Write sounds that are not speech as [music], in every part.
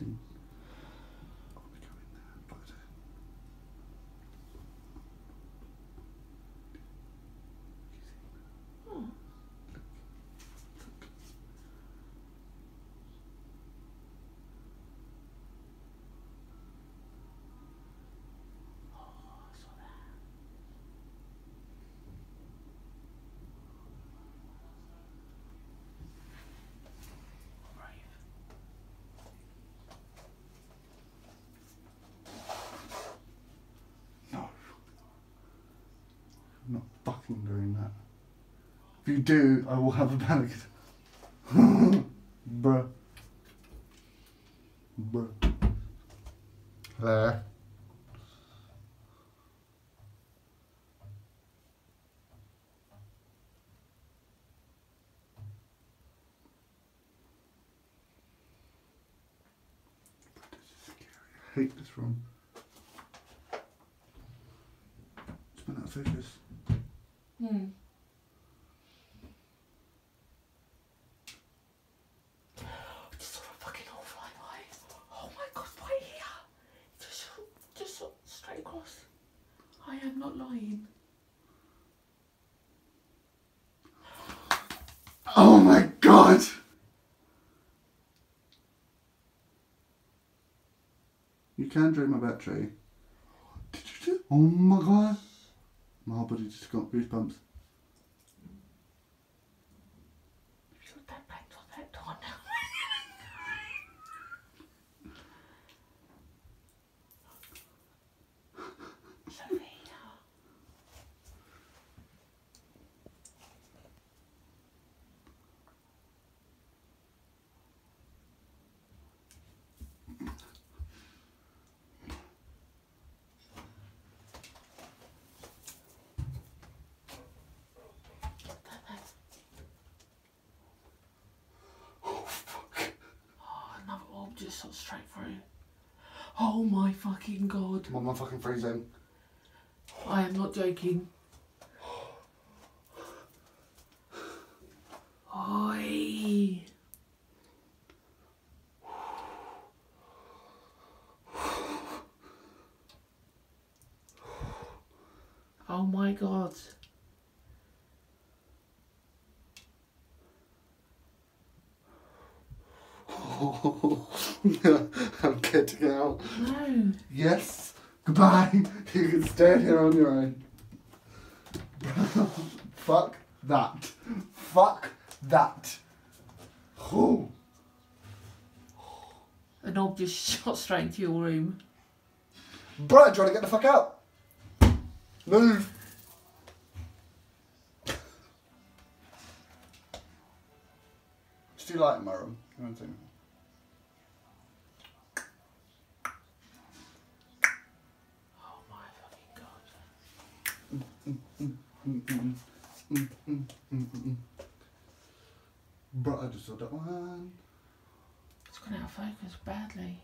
settings. I'll be going there, but, uh, Oh. Oh, I saw that. Brave. No. I'm not fucking doing that. If you do, I will have a panic. attack. [laughs] Bruh. Bruh. There. I hate this room. It's been out of focus. Hmm. Just saw a fucking hole fly by. Oh my god, right here. Just, just straight across. I am not lying. Oh my god! You can drain my battery. Did you do? Oh my god! My whole body just got goosebumps. Shut that back to that door now. Sophia. That back. Oh fuck. Oh, another orb just shot straight through. Oh my fucking god. I'm on my fucking freezing. I am not joking. Oi. [sighs] Oh my god. [laughs] I'm getting out. No. Yes. Goodbye. [laughs] You can stand here on your own. [laughs] Fuck that. Fuck that. Oh. An orb just shot straight into your room. Brian, do you want to get the fuck out? Move. It's too light in my room. But I just saw that one. It's gone out of focus badly.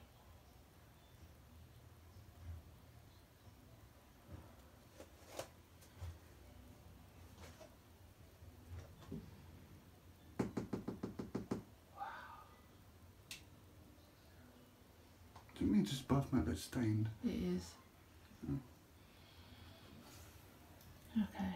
Do you mean just bath mat that's stained? It is. Mm. Okay.